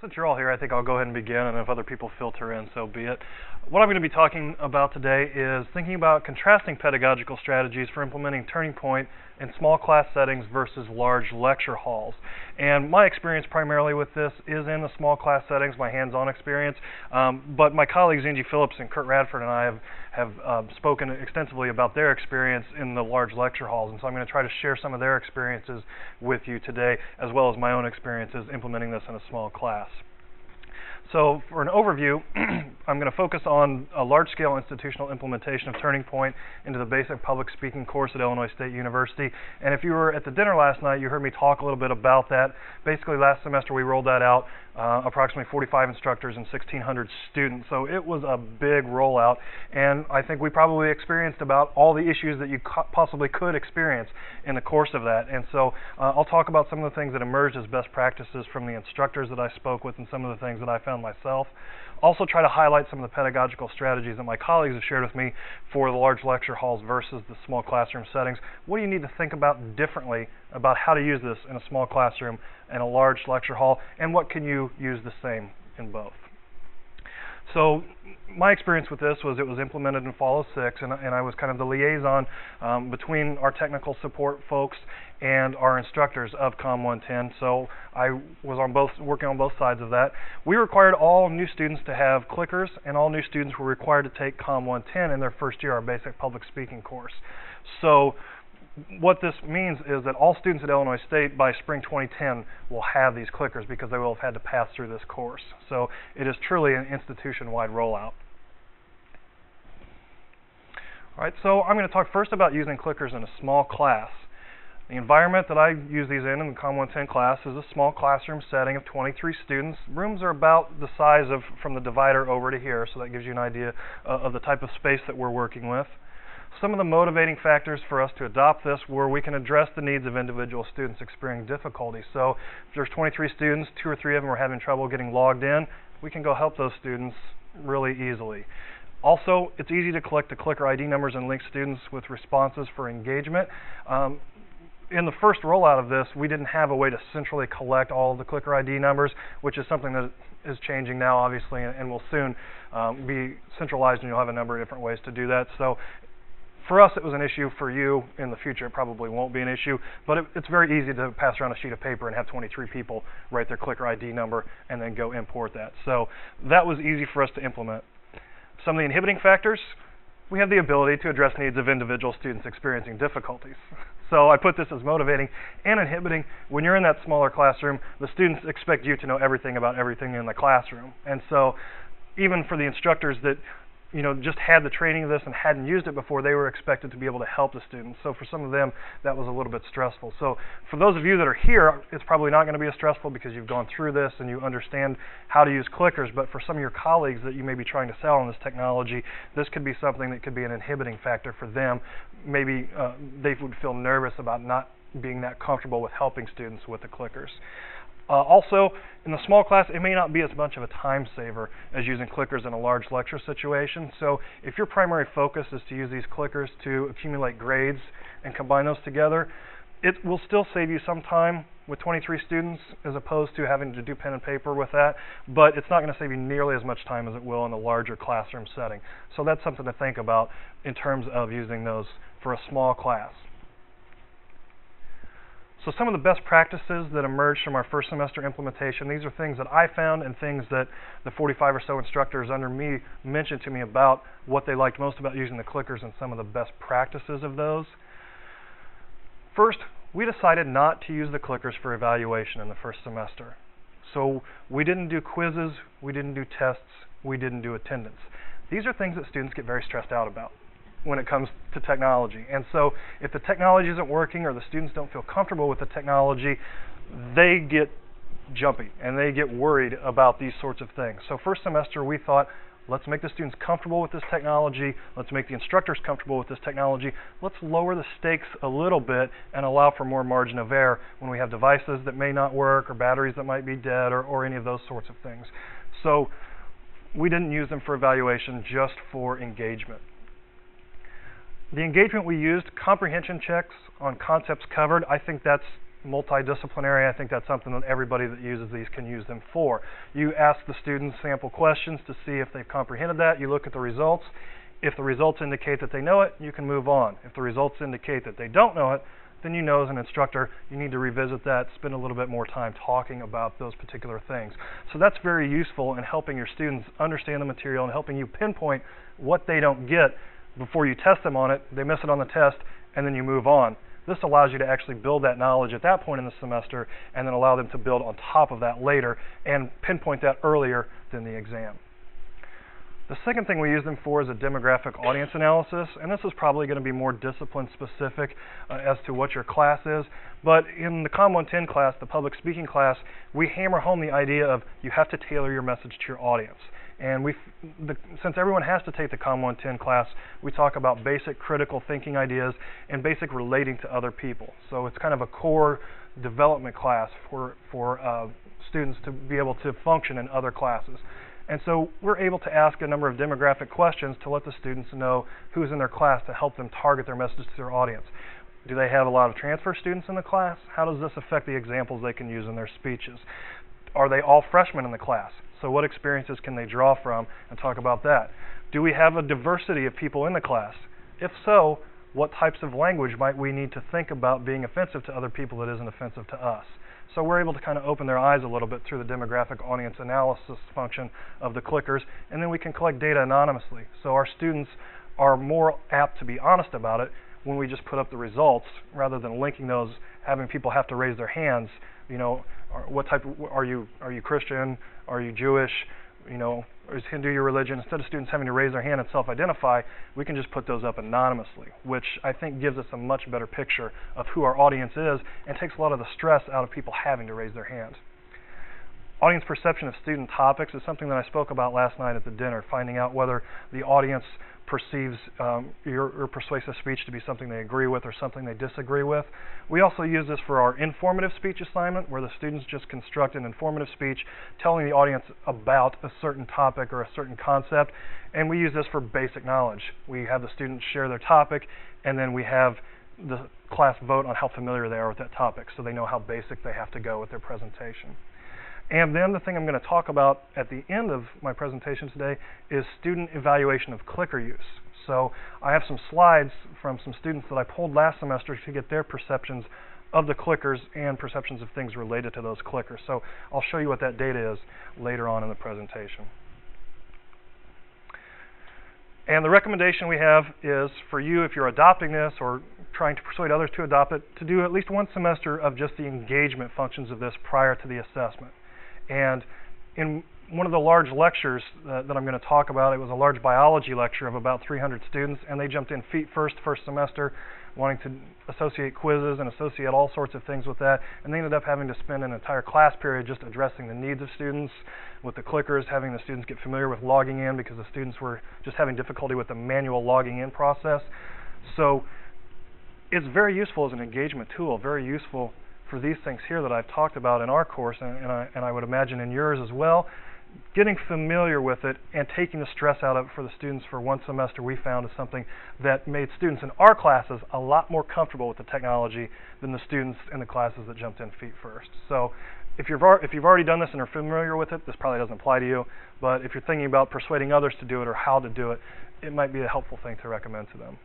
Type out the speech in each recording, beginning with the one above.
Since you're all here, I think I'll go ahead and begin, and if other people filter in, so be it. What I'm going to be talking about today is thinking about contrasting pedagogical strategies for implementing TurningPoint in small class settings versus large lecture halls. And my experience primarily with this is in the small class settings, my hands-on experience. Um, but my colleagues Angie Phillips and Kurt Radford and I have have uh, spoken extensively about their experience in the large lecture halls, and so I'm going to try to share some of their experiences with you today, as well as my own experiences implementing this in a small class. So for an overview, I'm going to focus on a large-scale institutional implementation of TurningPoint into the basic public speaking course at Illinois State University. And if you were at the dinner last night, you heard me talk a little bit about that. Basically, last semester we rolled that out, uh, approximately 45 instructors and 1,600 students. So it was a big rollout, and I think we probably experienced about all the issues that you possibly could experience in the course of that. And so uh, I'll talk about some of the things that emerged as best practices from the instructors that I spoke with and some of the things that I found myself. Also try to highlight some of the pedagogical strategies that my colleagues have shared with me for the large lecture halls versus the small classroom settings. What do you need to think about differently about how to use this in a small classroom and a large lecture hall, and what can you use the same in both? So my experience with this was it was implemented in fall of six, and, and I was kind of the liaison um, between our technical support folks and our instructors of COM 110. So I was on both working on both sides of that. We required all new students to have clickers, and all new students were required to take COM 110 in their first year, our basic public speaking course. So what this means is that all students at Illinois State by spring 2010 will have these clickers because they will have had to pass through this course. So it is truly an institution-wide rollout. All right, so I'm going to talk first about using clickers in a small class. The environment that I use these in in the COM 110 class is a small classroom setting of 23 students. Rooms are about the size of from the divider over to here, so that gives you an idea uh, of the type of space that we're working with. Some of the motivating factors for us to adopt this were we can address the needs of individual students experiencing difficulty. So if there's 23 students, two or three of them are having trouble getting logged in, we can go help those students really easily. Also, it's easy to collect the clicker ID numbers and link students with responses for engagement. Um, in the first rollout of this, we didn't have a way to centrally collect all of the clicker ID numbers, which is something that is changing now, obviously, and, will soon um, be centralized, and you'll have a number of different ways to do that. So for us, it was an issue. For you, in the future, it probably won't be an issue. But it, it's very easy to pass around a sheet of paper and have 23 people write their clicker ID number and then go import that. So that was easy for us to implement. Some of the inhibiting factors, we have the ability to address needs of individual students experiencing difficulties. So I put this as motivating and inhibiting. When you're in that smaller classroom, the students expect you to know everything about everything in the classroom. And so even for the instructors that you know, just had the training of this and hadn't used it before, they were expected to be able to help the students. So for some of them, that was a little bit stressful. So for those of you that are here, it's probably not going to be as stressful because you've gone through this and you understand how to use clickers. But for some of your colleagues that you may be trying to sell on this technology, this could be something that could be an inhibiting factor for them. Maybe uh, they would feel nervous about not being that comfortable with helping students with the clickers. Uh, also, in the small class, it may not be as much of a time saver as using clickers in a large lecture situation. So if your primary focus is to use these clickers to accumulate grades and combine those together, it will still save you some time with 23 students as opposed to having to do pen and paper with that, but it's not going to save you nearly as much time as it will in a larger classroom setting. So that's something to think about in terms of using those for a small class. So some of the best practices that emerged from our first semester implementation, these are things that I found and things that the 45 or so instructors under me mentioned to me about what they liked most about using the clickers and some of the best practices of those. First, we decided not to use the clickers for evaluation in the first semester. So we didn't do quizzes, we didn't do tests, we didn't do attendance. These are things that students get very stressed out about when it comes to technology. And so if the technology isn't working or the students don't feel comfortable with the technology, they get jumpy and they get worried about these sorts of things. So first semester we thought, let's make the students comfortable with this technology, let's make the instructors comfortable with this technology, let's lower the stakes a little bit and allow for more margin of error when we have devices that may not work or batteries that might be dead or, or any of those sorts of things. So we didn't use them for evaluation, just for engagement. The engagement we used, comprehension checks on concepts covered, I think that's multidisciplinary. I think that's something that everybody that uses these can use them for. You ask the students sample questions to see if they've comprehended that. You look at the results. If the results indicate that they know it, you can move on. If the results indicate that they don't know it, then you know as an instructor you need to revisit that, spend a little bit more time talking about those particular things. So that's very useful in helping your students understand the material and helping you pinpoint what they don't get before you test them on it. They miss it on the test, and then you move on. This allows you to actually build that knowledge at that point in the semester and then allow them to build on top of that later and pinpoint that earlier than the exam. The second thing we use them for is a demographic audience analysis, and this is probably going to be more discipline specific uh, as to what your class is. But in the COM 110 class, the public speaking class, we hammer home the idea of you have to tailor your message to your audience. And we, since everyone has to take the COM 110 class, we talk about basic critical thinking ideas and basic relating to other people. So it's kind of a core development class for for uh, students to be able to function in other classes. And so we're able to ask a number of demographic questions to let the students know who's in their class to help them target their message to their audience. Do they have a lot of transfer students in the class? How does this affect the examples they can use in their speeches? Are they all freshmen in the class? So what experiences can they draw from and talk about that? Do we have a diversity of people in the class? If so, what types of language might we need to think about being offensive to other people that isn't offensive to us? So we're able to kind of open their eyes a little bit through the demographic audience analysis function of the clickers, and then we can collect data anonymously. So our students are more apt to be honest about it when we just put up the results rather than linking those, having people have to raise their hands. You know, what type are you? Are you Christian? Are you Jewish? You know, is Hindu your religion? Instead of students having to raise their hand and self-identify, we can just put those up anonymously, which I think gives us a much better picture of who our audience is and takes a lot of the stress out of people having to raise their hands. Audience perception of student topics is something that I spoke about last night at the dinner, finding out whether the audience perceives um, your, your, persuasive speech to be something they agree with or something they disagree with. We also use this for our informative speech assignment, where the students just construct an informative speech telling the audience about a certain topic or a certain concept. And we use this for basic knowledge. We have the students share their topic, and then we have the class vote on how familiar they are with that topic so they know how basic they have to go with their presentation. And then the thing I'm going to talk about at the end of my presentation today is student evaluation of clicker use. So I have some slides from some students that I pulled last semester to get their perceptions of the clickers and perceptions of things related to those clickers. So I'll show you what that data is later on in the presentation. And the recommendation we have is for you, if you're adopting this or trying to persuade others to adopt it, to do at least one semester of just the engagement functions of this prior to the assessment. And in one of the large lectures uh, that I'm going to talk about, it was a large biology lecture of about 300 students, and they jumped in feet first first semester, wanting to associate quizzes and associate all sorts of things with that, and they ended up having to spend an entire class period just addressing the needs of students with the clickers, having the students get familiar with logging in because the students were just having difficulty with the manual logging in process. So it's very useful as an engagement tool, very useful for these things here that I've talked about in our course, and, and, I, and I would imagine in yours as well, getting familiar with it and taking the stress out of it for the students for one semester we found is something that made students in our classes a lot more comfortable with the technology than the students in the classes that jumped in feet first. So if you've, if you've already done this and are familiar with it, this probably doesn't apply to you, but if you're thinking about persuading others to do it or how to do it, it might be a helpful thing to recommend to them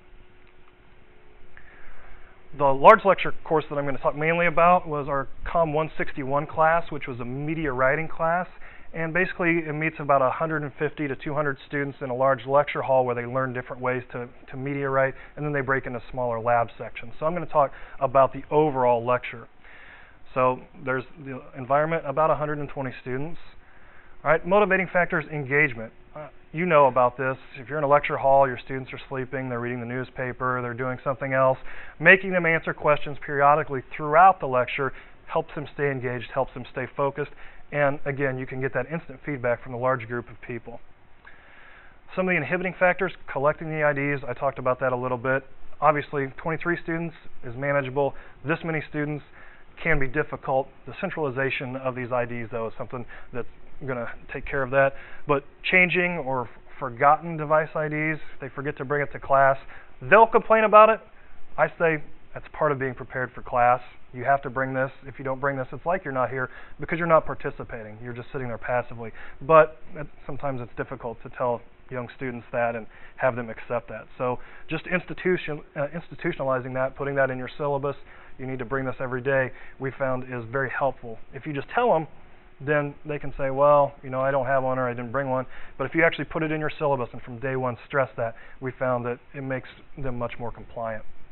the large lecture course that I'm going to talk mainly about was our COM 161 class, which was a media writing class. And basically, it meets about 150 to 200 students in a large lecture hall where they learn different ways to, to media write, and then they break into smaller lab sections. So I'm going to talk about the overall lecture. So there's the environment, about 120 students. All right, motivating factors, engagement. You know about this. If you're in a lecture hall, your students are sleeping, they're reading the newspaper, they're doing something else. Making them answer questions periodically throughout the lecture helps them stay engaged, helps them stay focused, and again, you can get that instant feedback from the large group of people. Some of the inhibiting factors, collecting the IDs, I talked about that a little bit. Obviously, 23 students is manageable. This many students can be difficult. The centralization of these IDs, though, is something that's going to take care of that. But changing or forgotten device IDs, they forget to bring it to class, they'll complain about it. I say That's part of being prepared for class. You have to bring this. If you don't bring this, it's like you're not here because you're not participating. You're just sitting there passively. But it, sometimes it's difficult to tell young students that and have them accept that. So just institution, uh, institutionalizing that, putting that in your syllabus, you need to bring this every day, we found is very helpful. If you just tell them, then they can say, well, you know, I don't have one or I didn't bring one. But if you actually put it in your syllabus and from day one stress that, we found that it makes them much more compliant.